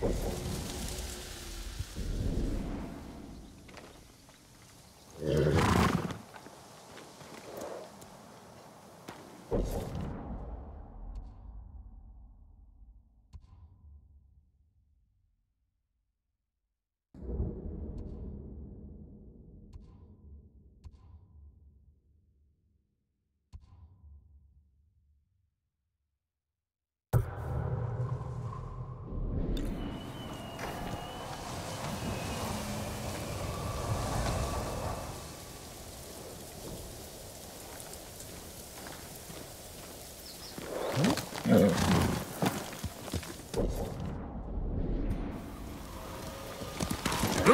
Thank you.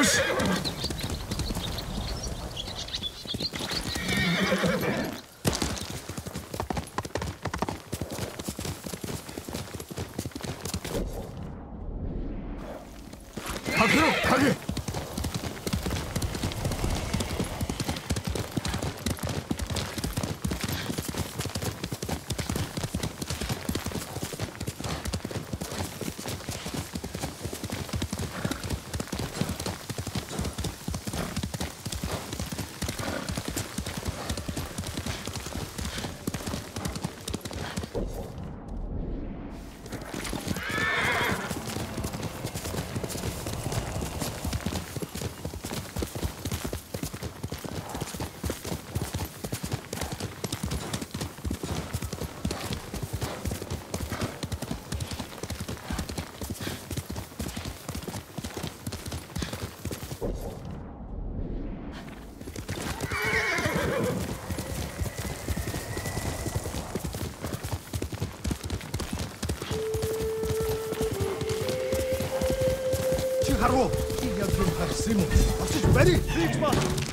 よしかけろかけ去哈罗，一定要用他的 Simon，我是 ready，立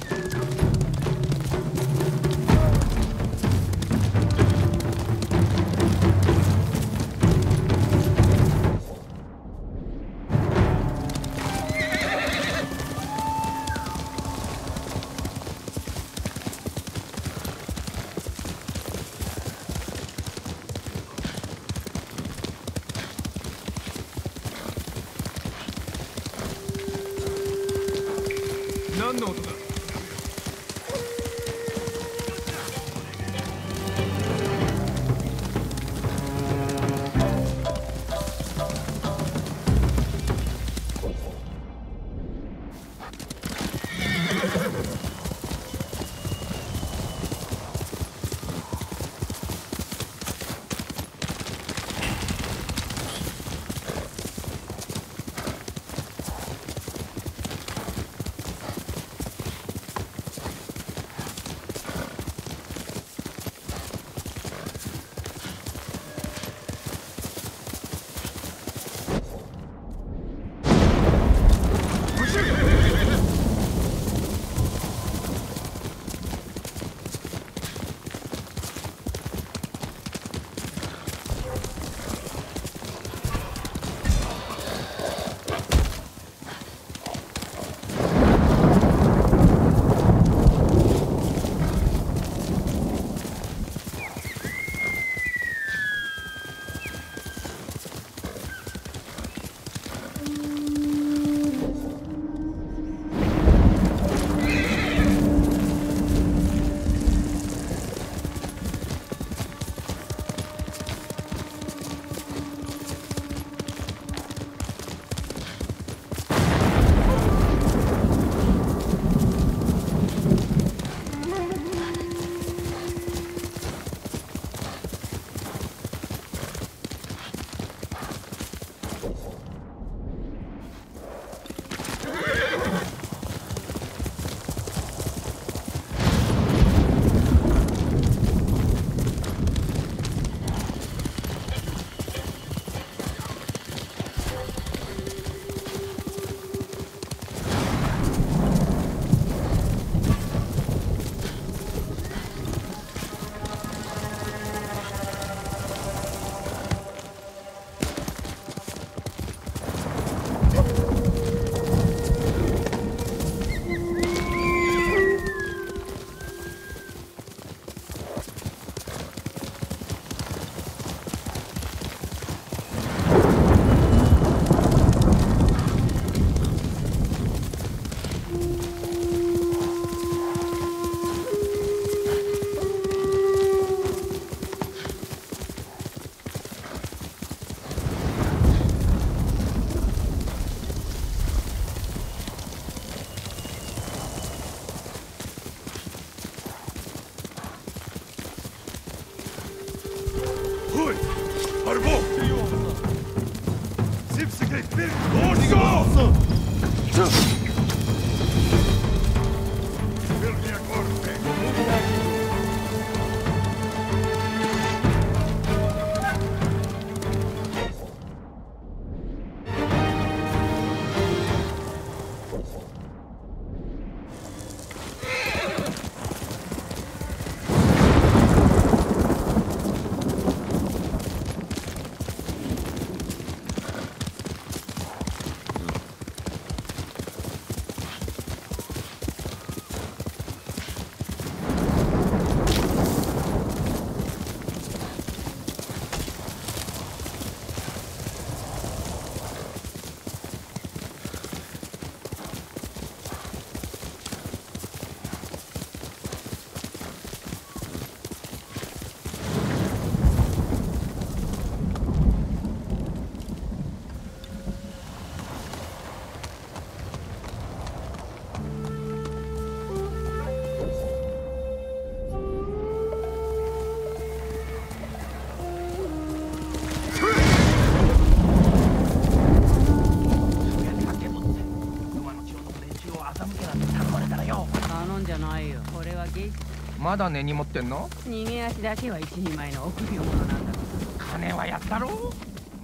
まだ根に持ってんの？逃げ足だけは一人前の臆病者なんだ金はやったろ？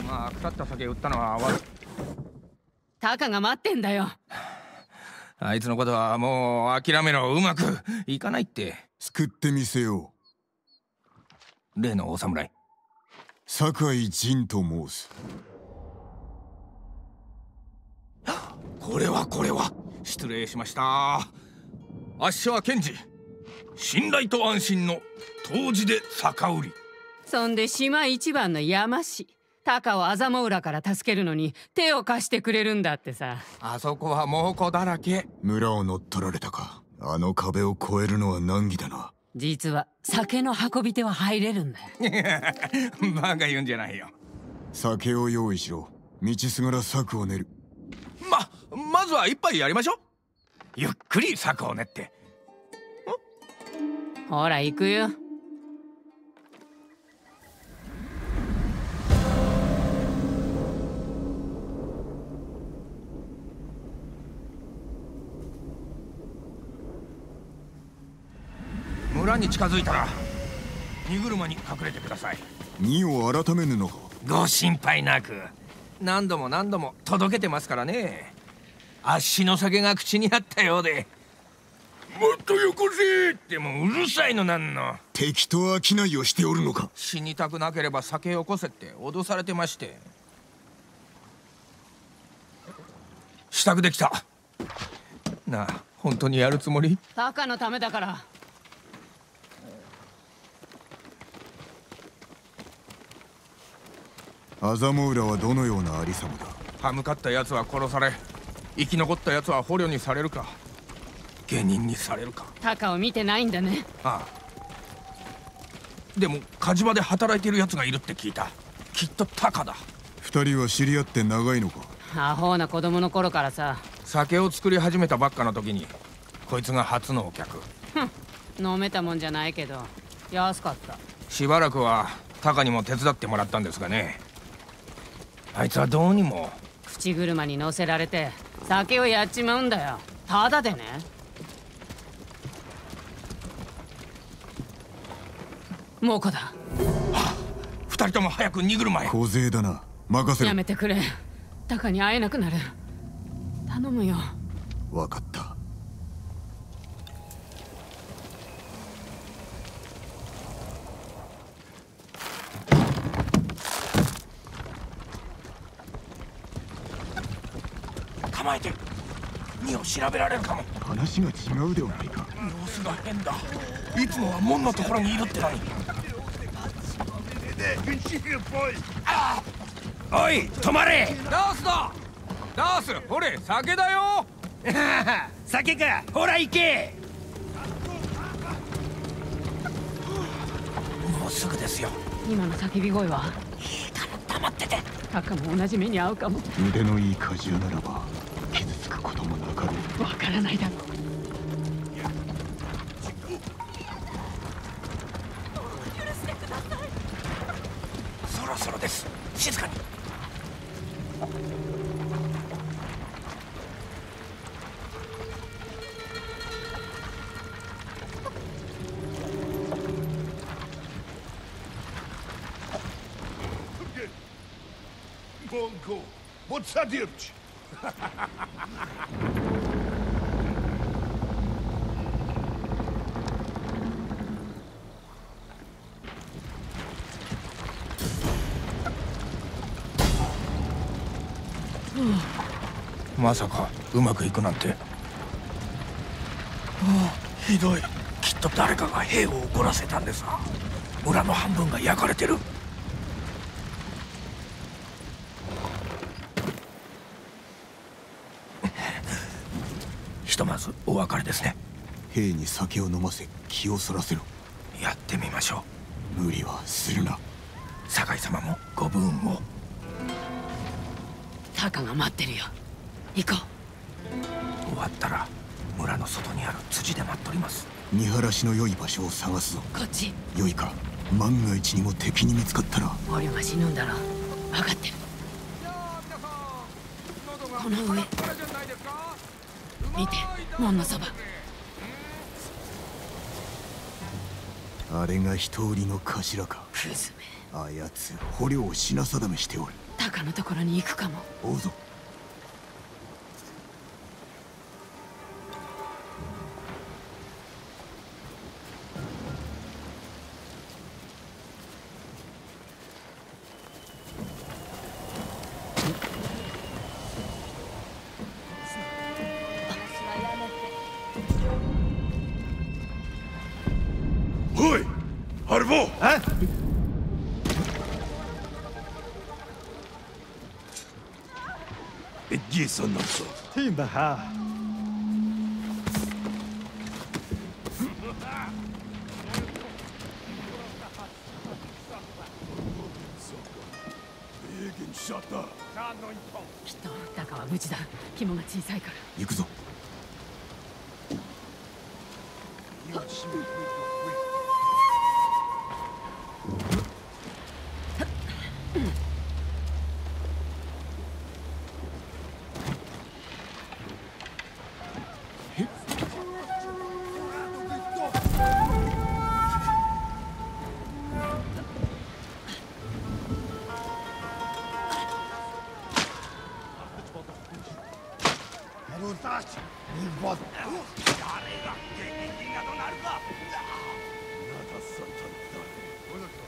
まあ腐った酒売ったのは悪タカが待ってんだよ。あいつのことはもう諦めろ。うまくいかないって。救ってみせよ例のお侍。酒井仁と申す。これはこれは。失礼しました。あっしは検事信頼と安心の当時で酒売り。そんで島一番の山氏タカをあざも裏から助けるのに手を貸してくれるんだってさ。あそこは猛虎だらけ。村を乗っ取られたかあの壁を越えるのは難儀だな。実は酒の運び手は入れるんだよ。バカ言うんじゃないよ。酒を用意しろ。道すがら策を練る。ままずは一杯やりましょう。ゆっくり策を練ってほら行くよ。村に近づいたら荷車に隠れてください。荷を改めぬのか。ご心配なく。何度も何度も届けてますからね。あっしの酒が口にあったようでもっとよこせってもううるさいのなんの。敵と商いをしておるのか。死にたくなければ酒よこせって脅されてまして。支度できた。なあ本当にやるつもり？タカのためだから。アザモ浦はどのようなありさまだ？歯向かった奴は殺され生き残った奴は捕虜にされるか下人にされるか。タカを見てないんだね。ああ。でも火事場で働いている奴がいるって聞いた。きっとタカだ。二人は知り合って長いのか？アホな子供の頃からさ。酒を作り始めたばっかの時にこいつが初のお客。飲めたもんじゃないけど。安かった。しばらくはタカにも手伝ってもらったんですがね。あいつはどうにも。口車に乗せられて酒をやっちまうんだよ。ただでね猛虎だ。二人とも早く荷車へ小勢だな。任せろ。やめてくれ。タカに会えなくなる。頼むよ。分かった。構えて荷を調べられるかも。話が違うではないか。様子が変だ。いつもは門のところにいるってのに!おい止まれ。ダースだダースほれ酒だよ。酒か。ほら行け。もうすぐですよ。今の叫び声は？いいから黙ってて。タカも同じ目に遭うかも。腕のいい鍛冶屋ならば傷つくこともなかろうわからないだろう。まさかうまくいくなんて。ああひどい。きっと誰かが兵を怒らせたんでさ村の半分が焼かれてる。ひとまずお別れですね。兵に酒を飲ませ気をそらせろ。やってみましょう。無理はするな。酒井様もご武運を。タカが待ってるよ行こ終わったら村の外にある辻で待っとります。見晴らしの良い場所を探すぞ。うこっち。良いか。万が一にも敵に見つかったら。俺は死ぬんだろ。分かってる。この上。見て門のそば。あれが人売りの頭か。クズめ。あやつ捕虜を品定めしておる。タカのところに行くかも。追うぞ Aha. 誰が激人などなるか。なだん誰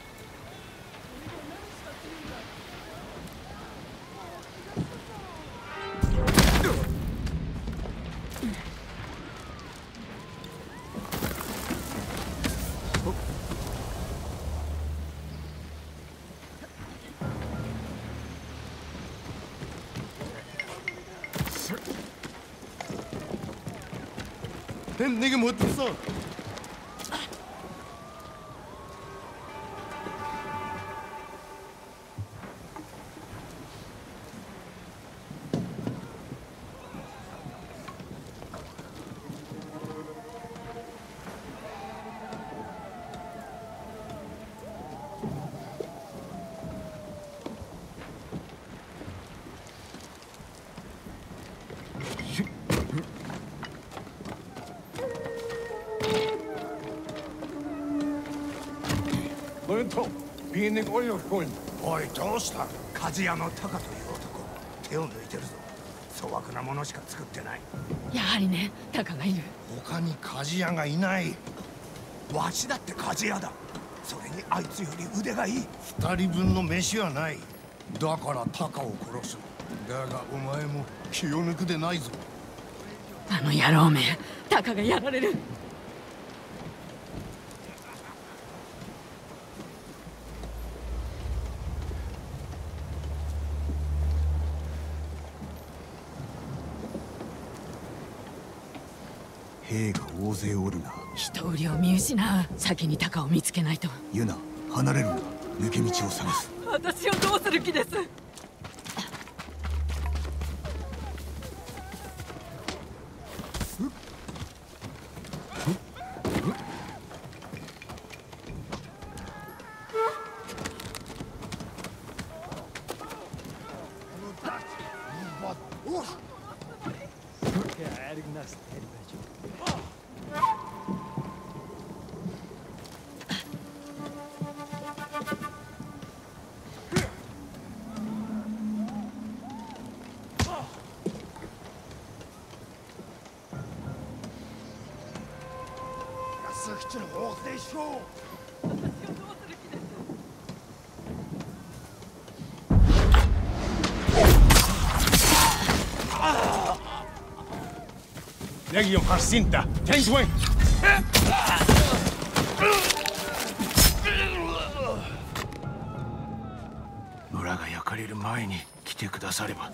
넌 내게 못 했어 Bindning oljekorn. おいどうした？鍛冶屋のタカという男。手を抜いてるぞ。粗悪なものしか作ってない。やはりねタカがいる。他に鍛冶屋がいない。わしだって鍛冶屋だ。それにあいつより腕がいい。二人分の飯はない。だからタカを殺す。だがお前も気を抜くでないぞ。あの野郎めタカがやられる兵が大勢おるな。人売りを見失う。先にタカを見つけないと。ユナ離れるな。抜け道を探す。私をどうする気です？Legion har Sinta. Tänk wing. 村が焼かれる前に来てくだされば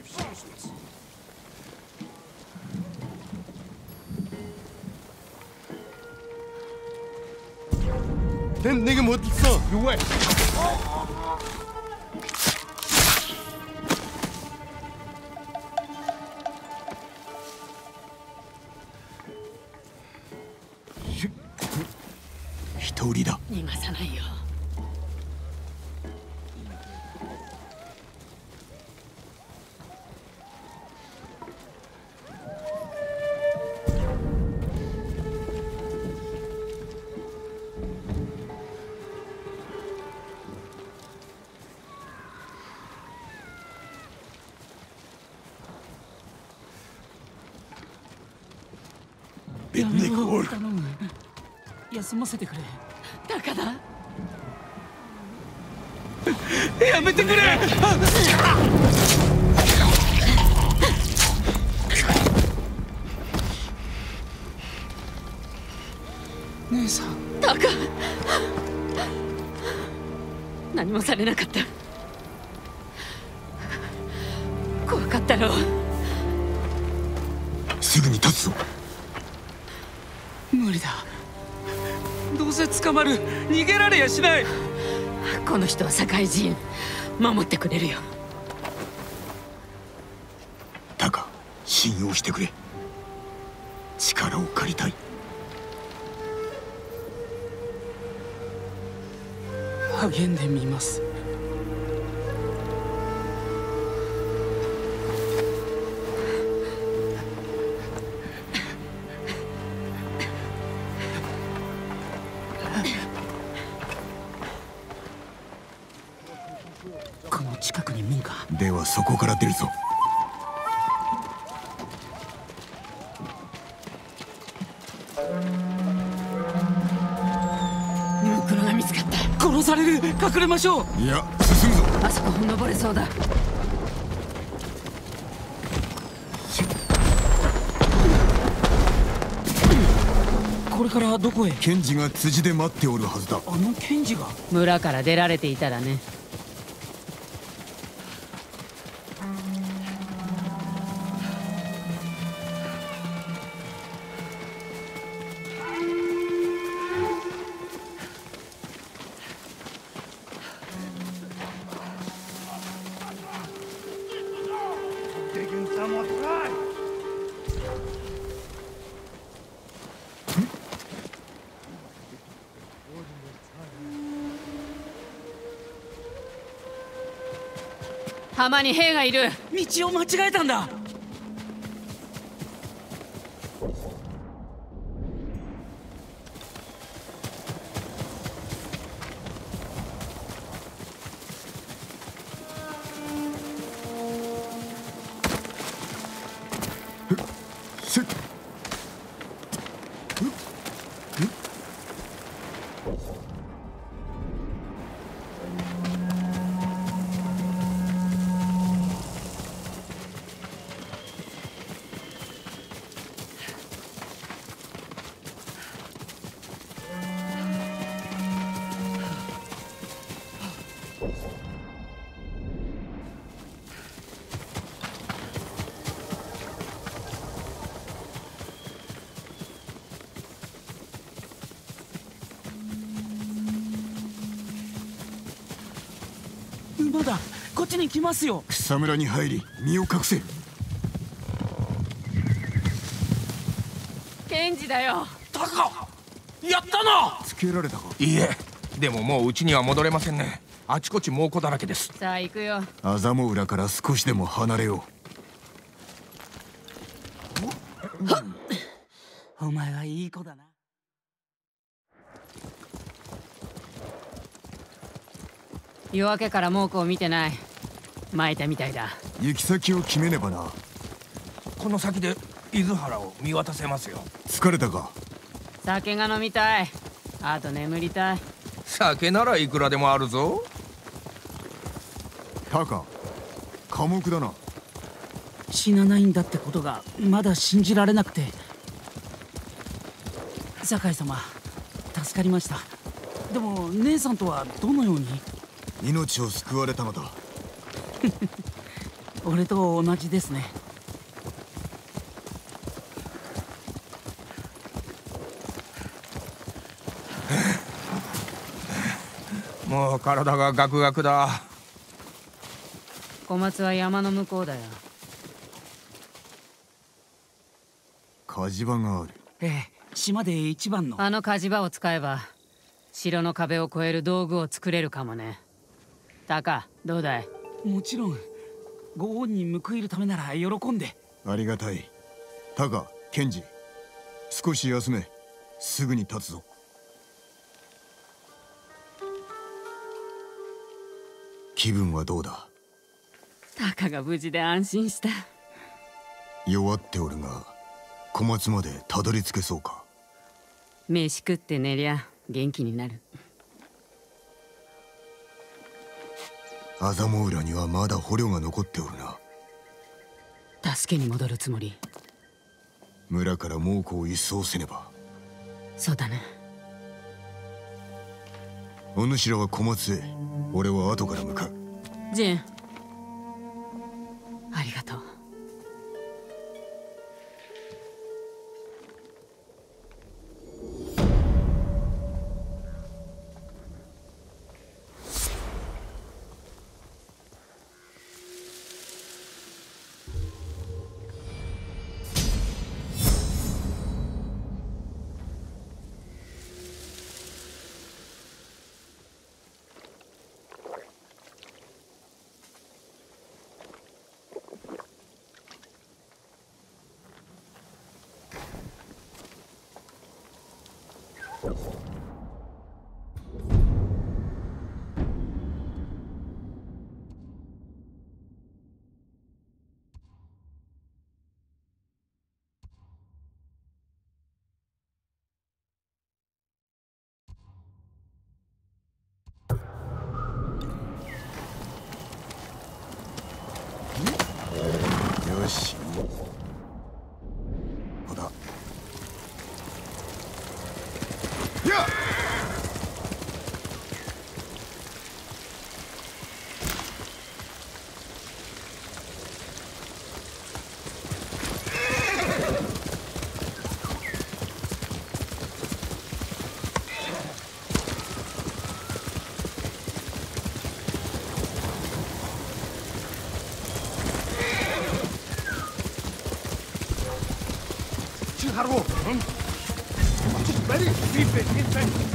против яичниц. 걘 내게 못 써. 요해. 休ませてくれ。高田。やめてくれ。姉さん。高何もされなかった。怖かったろ。うすぐに立つぞ。無理だ捕まる。逃げられやしない。この人は社会人。守ってくれるよ。タカ信用してくれ。力を借りたい。励んでみますはそこから出るぞ袋が見つかった。殺される。隠れましょう。いや進むぞ。あそこ登れそうだ。これからどこへ？検事が辻で待っておるはずだ。あの検事が？村から出られていたらね浜に兵がいる。道を間違えたんだ。に来ますよ。草むらに入り身を隠せ。検事だよ。タカやったな。つけられたか。いいえ。でももう家には戻れませんね。あちこち猛虎だらけです。さあ行くよ。アザモ浦から少しでも離れよお前はいい子だな。夜明けから猛虎を見てない巻いたみたいだ。う行き先を決めねばな。この先で伊豆原を見渡せますよ。疲れたか？酒が飲みたい。あと眠りたい。酒ならいくらでもあるぞ。タカ寡黙だな。死なないんだってことがまだ信じられなくて。酒井様助かりました。でも姉さんとはどのように？命を救われたのだ 俺と同じですね。もう体がガクガクだ。小松は山の向こうだよ。火事場がある。ええ島で一番の。あの火事場を使えば城の壁を越える道具を作れるかもね。タカどうだい？もちろんご恩に報いるためなら喜んで。ありがたい。タカケンジ。少し休め。すぐに立つぞ。気分はどうだ？タカが無事で安心した。弱っておるが小松までたどり着けそうか？飯食って寝りゃ元気になるアザモ浦にはまだ捕虜が残っておるな。助けに戻るつもり。村から猛虎を一掃せねば。そうだねお主らは小松へ。俺は後から向かう。ジン。ありがとうよしここだ去哈路，嗯，来力，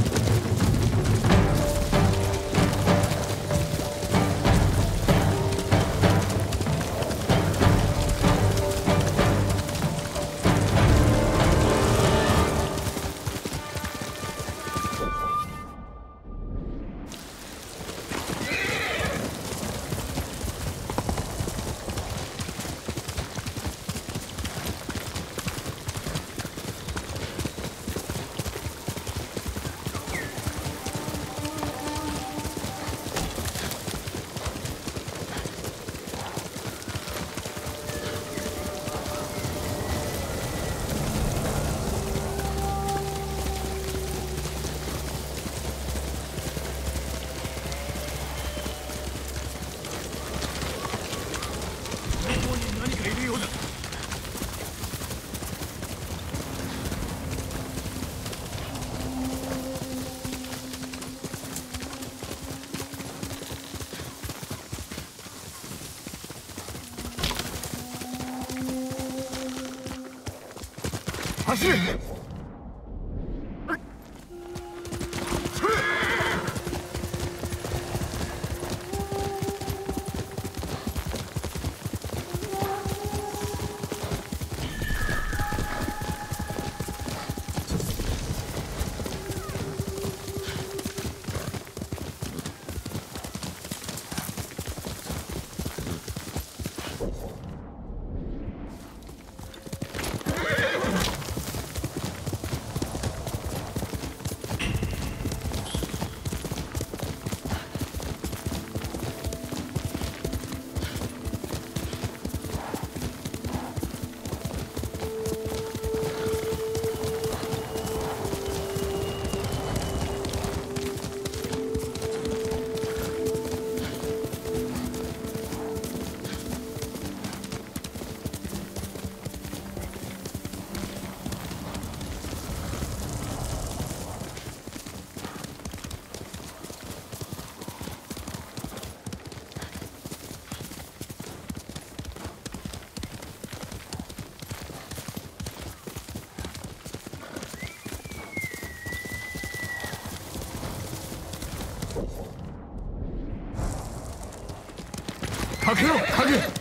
走れかけろかけ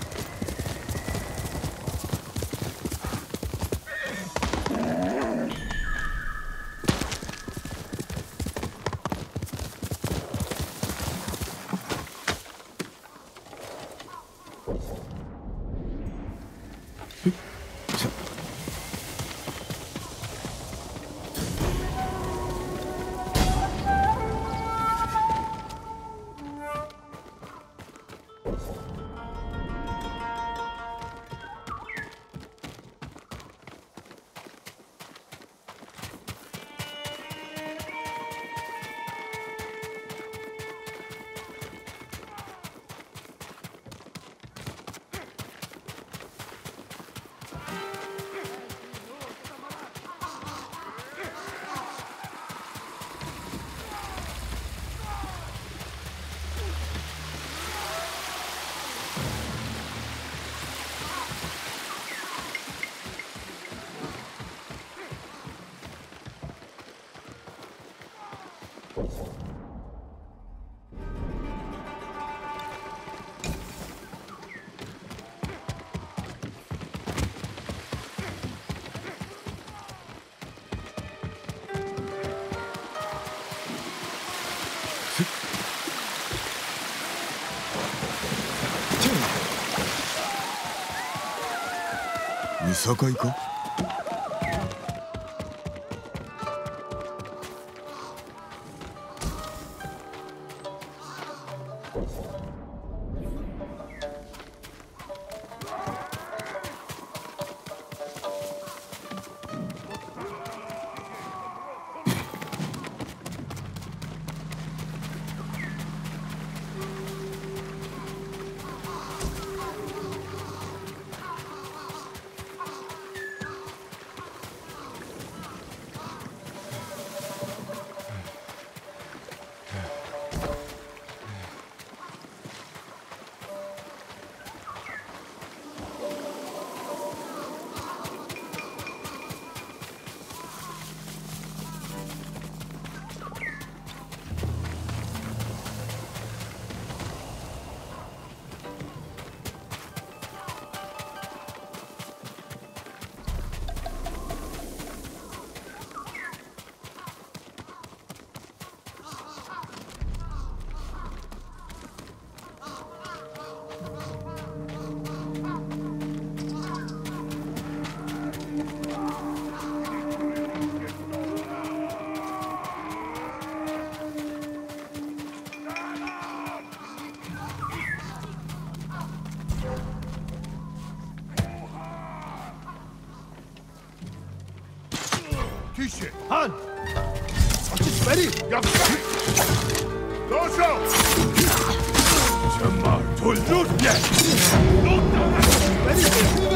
酒井か？Küche. Han! Was ist ready? Ja, Dojo! Cemal, tu ljudje! Lupta! Ready?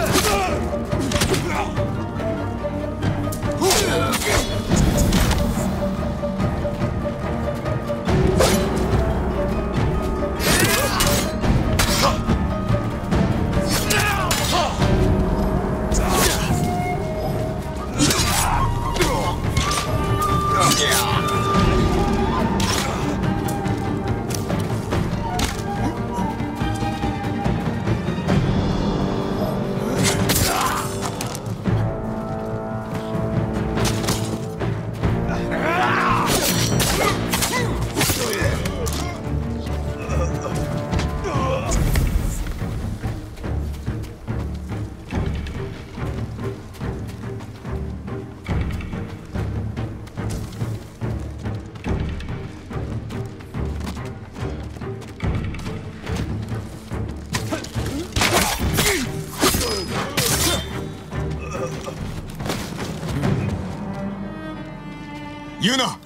どうしようジャンマートルルッレデユナ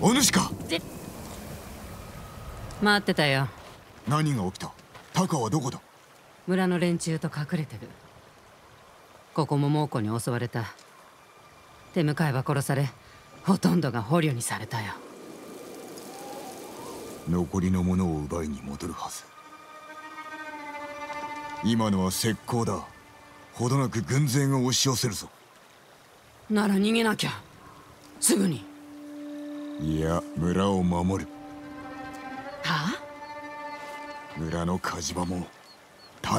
お主か。待ってたよ。何が起きた？タカはどこだ？村の連中と隠れてる。ここも猛虎に襲われた。手向かいは殺されほとんどが捕虜にされたよ。残りのものを奪いに戻るはず。今のは石膏だ。ほどなく軍勢が押し寄せるぞ。なら逃げなきゃ。すぐにいや村を守る。は村の火事場も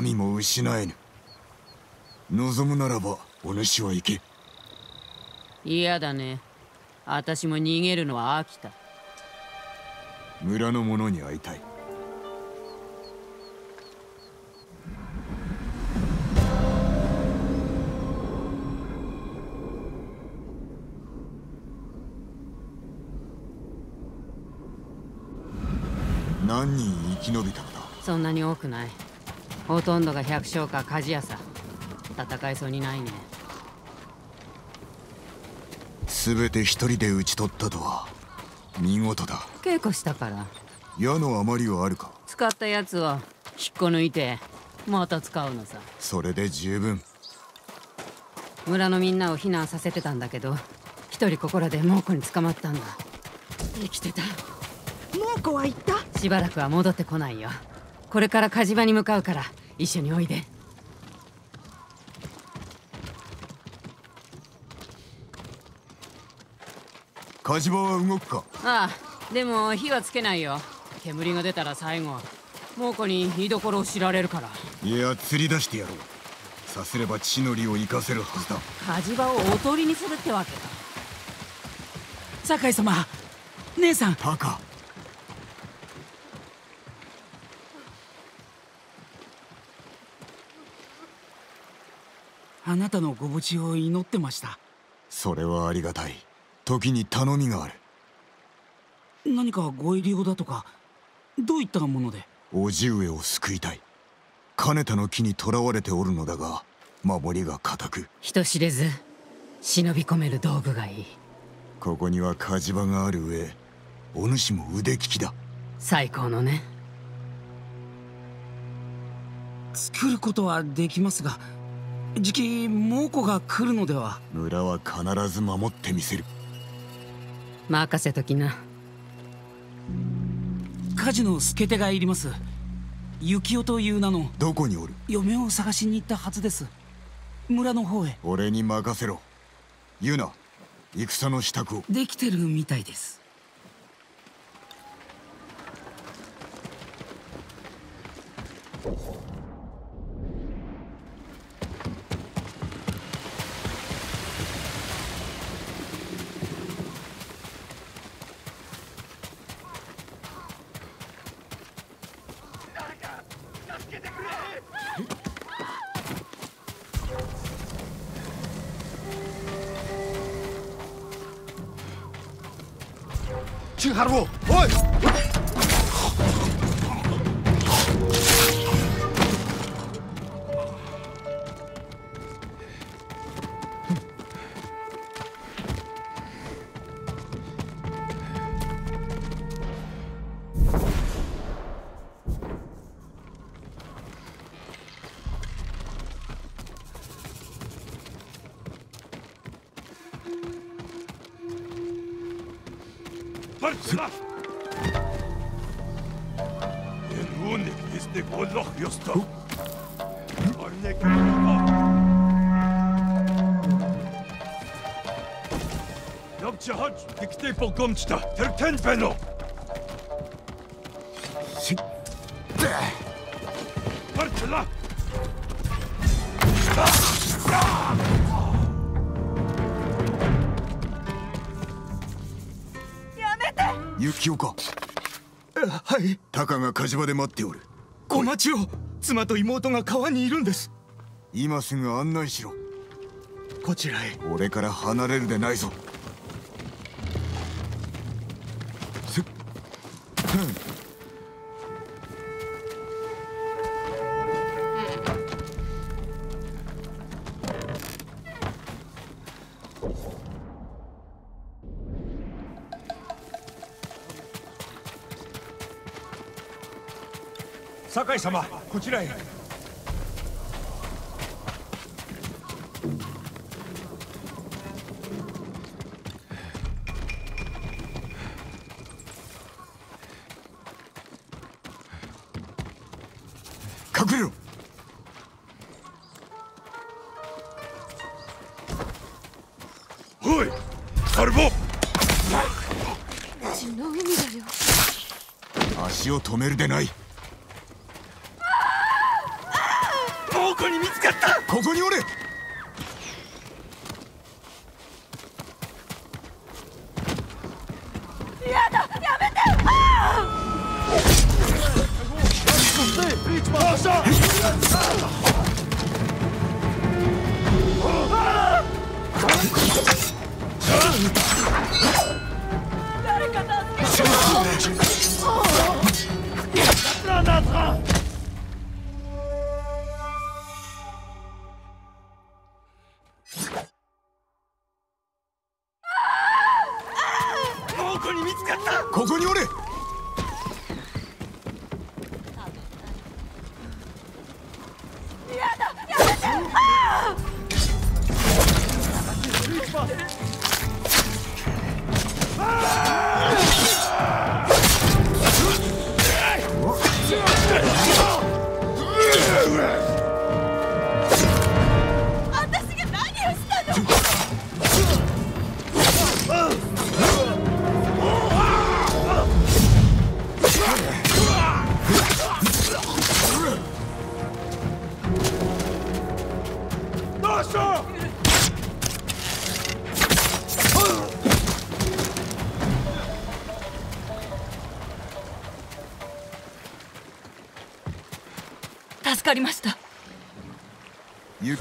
民も失えぬ。望むならばお主は行け。嫌だね。私も逃げるのは飽きた。村の者に会いたい何人生き延びたのだ？そんなに多くない。ほとんどが百姓か鍛冶屋さ戦えそうにないね。全て一人で討ち取ったとは。見事だ。稽古したから。矢の余りはあるか？使ったやつを引っこ抜いてまた使うのさ。それで十分。村のみんなを避難させてたんだけど一人ここらで猛虎に捕まったんだ。生きてた。猛虎は言った？しばらくは戻ってこないよ。これから火事場に向かうから一緒においで。火事場は動くか？ああでも火はつけないよ。煙が出たら最後猛虎に居所を知られるから。いや釣り出してやろう。さすれば地の利を生かせるはずだ。火事場をおとりにするってわけか。酒井様姉さん。タカあなたのご無事を祈ってました。それはありがたい。時に頼みがある。何かご入り用だとかどういったもので？叔父上を救いたい。金田の木に囚われておるのだが守りが固く。人知れず忍び込める道具がいい。ここには火事場がある上お主も腕利きだ。最高のね。作ることはできますがじき猛虎が来るのでは？村は必ず守ってみせる。任せときな。火事の助手がいります。幸男という名のどこにおる？嫁を探しに行ったはずです。村の方へ。俺に任せろ。ユナ戦の支度を。できてるみたいです dykty po gomczta, terten peno. Partsla! 幸男かはいタカが火事場で待っておるお待ちを妻と妹が川にいるんです今すぐ案内しろこちらへ俺から離れるでないぞ酒井様こちらへ止めるでない。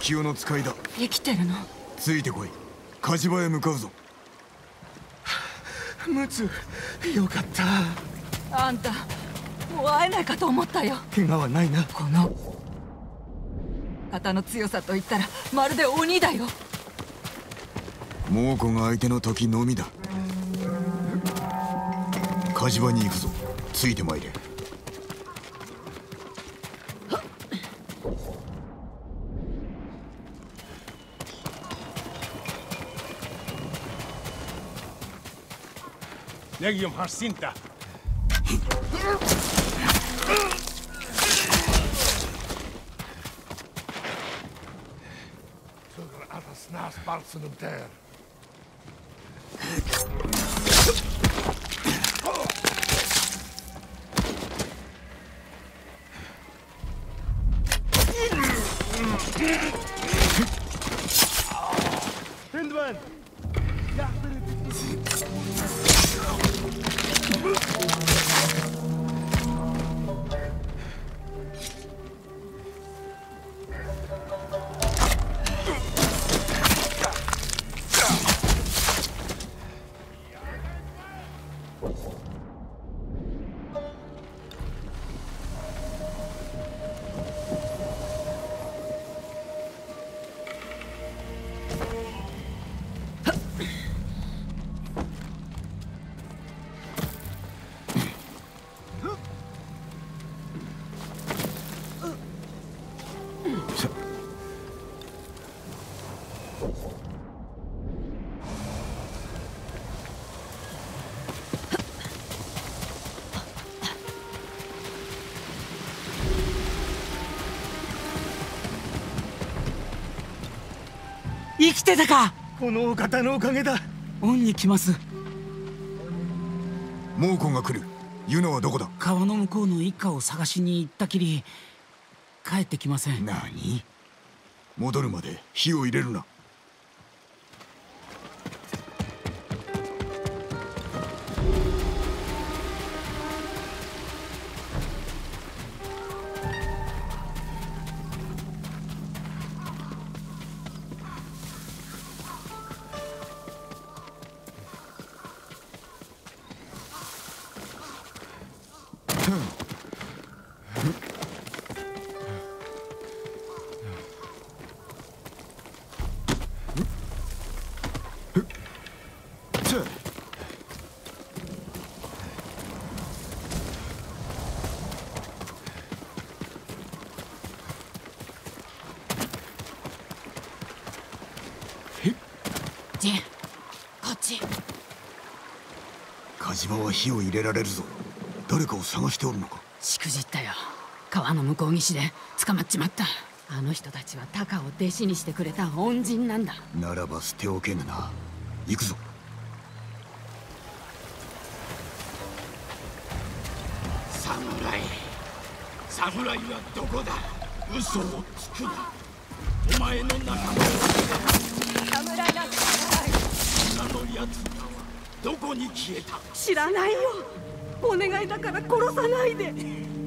幸男の使いだ。生きてるの？ついてこい。火事場へ向かうぞ。ムツよかった。あんたもう会えないかと思ったよ。怪我はないな。この方の強さといったらまるで鬼だよ。猛虎が相手の時のみだ。火事場に行くぞ。ついてまいれ Legion Harcinta. Sugar atas nas balsenum ter. Hindman! きてたか。このお方のおかげだ。恩に来ます。猛虎が来る。ユナはどこだ？川の向こうの一家を探しに行ったきり帰ってきません。何？戻るまで火を入れるな場は火を入れられるぞ。誰かを探しておるのか。しくじったよ。川の向こう岸で捕まっちまった。あの人たちはタカを弟子にしてくれた恩人なんだ。ならば捨ておけぬな。行くぞ。侍。侍はどこだ？嘘をつくな。お前の仲間侍なんかあの奴らはどこに消えた？知らないよ。お願いだから殺さないで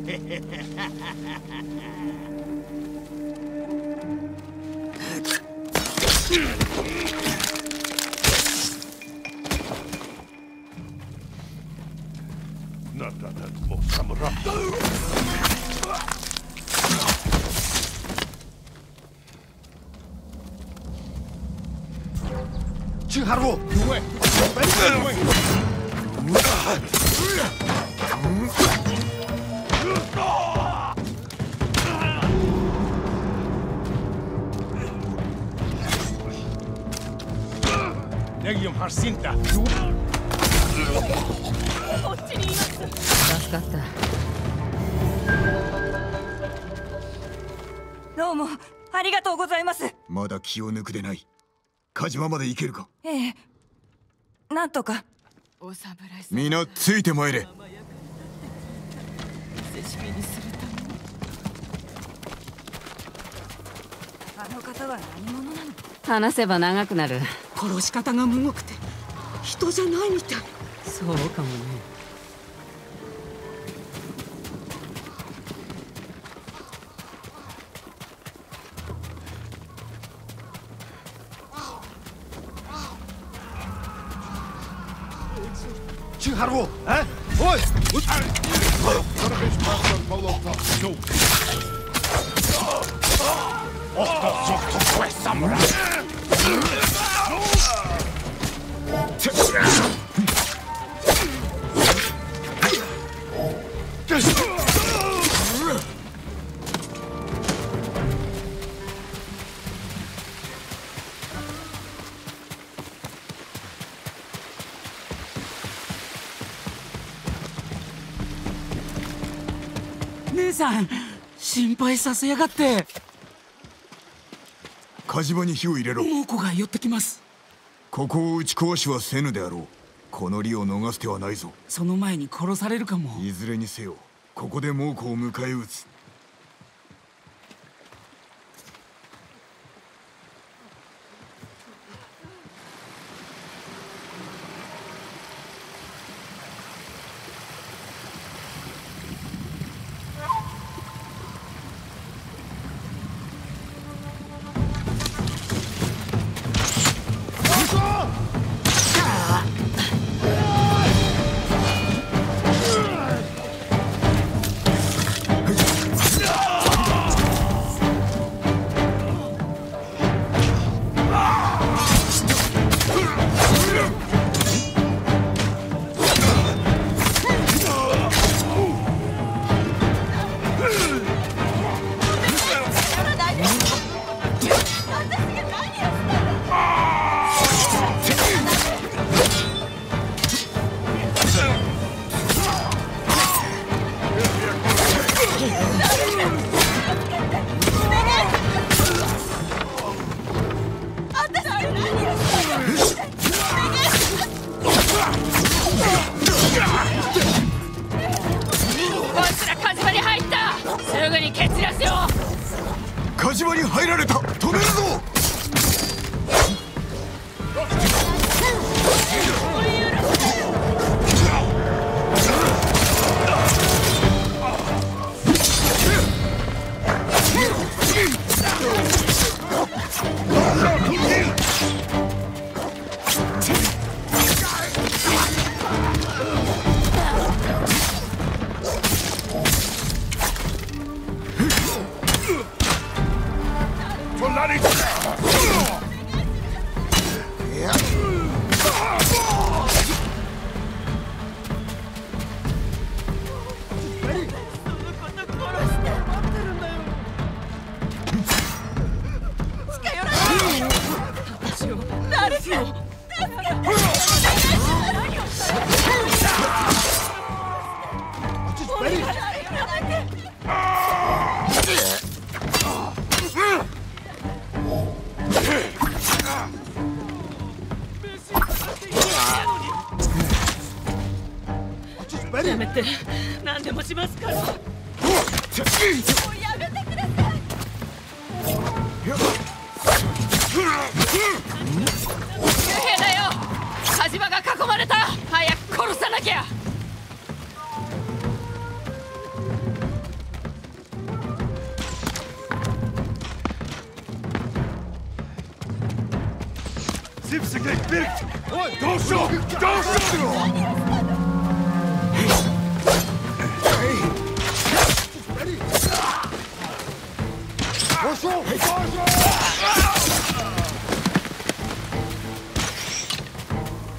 ネギを発信だこっちにいっどうもありがとうございます。まだ気を抜くでない。火島まで行けるか？ええなんとか。皆ついてまいれあの方は何者なの？話せば長くなる。殺し方がむごくて。人じゃないみたい。そうかもね харгу. А? Э? Ой. Охто зохто хвэ самра. さん心配させやがって。火事場に火を入れろ。猛虎が寄ってきます。ここを打ち壊しはせぬであろう。この利を逃す手はないぞ。その前に殺されるかも。いずれにせよここで猛虎を迎え撃つ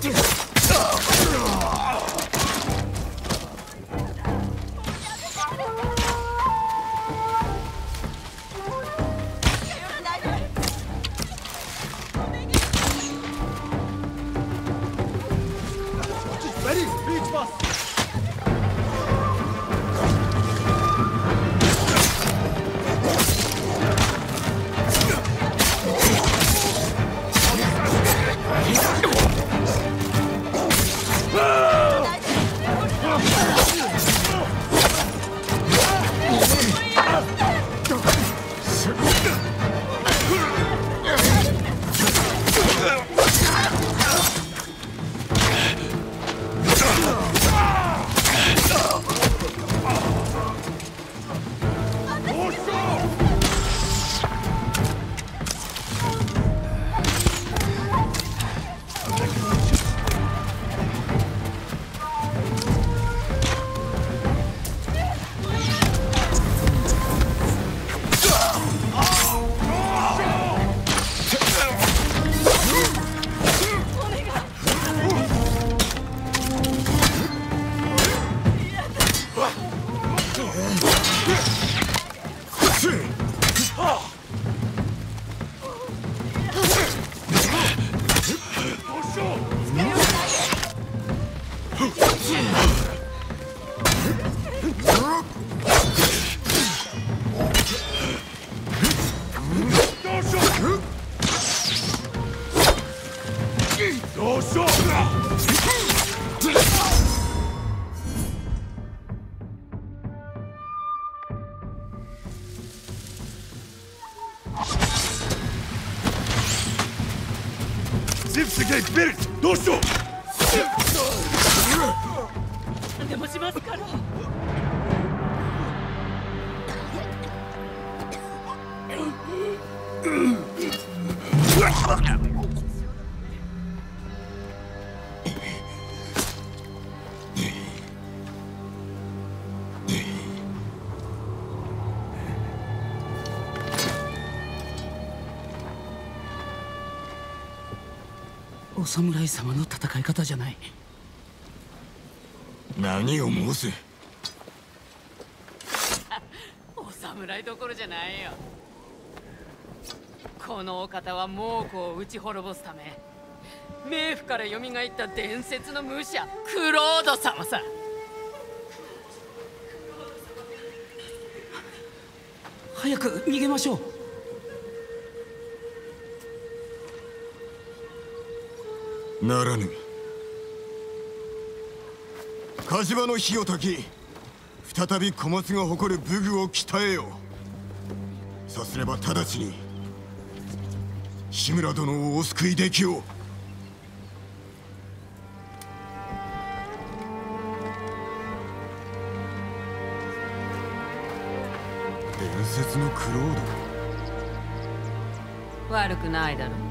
Dude. 侍様の戦い方じゃない。何を申す お侍どころじゃないよ。このお方は猛虎を撃ち滅ぼすため冥府から蘇った伝説の武者クロード様さ。早く逃げましょうならぬ。火事場の火を焚き再び小松が誇る武具を鍛えよう。さすれば直ちに志村殿をお救いできよう。伝説のクロード。悪くないだろう。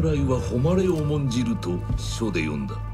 侍は誉れを重んじると書で読んだ。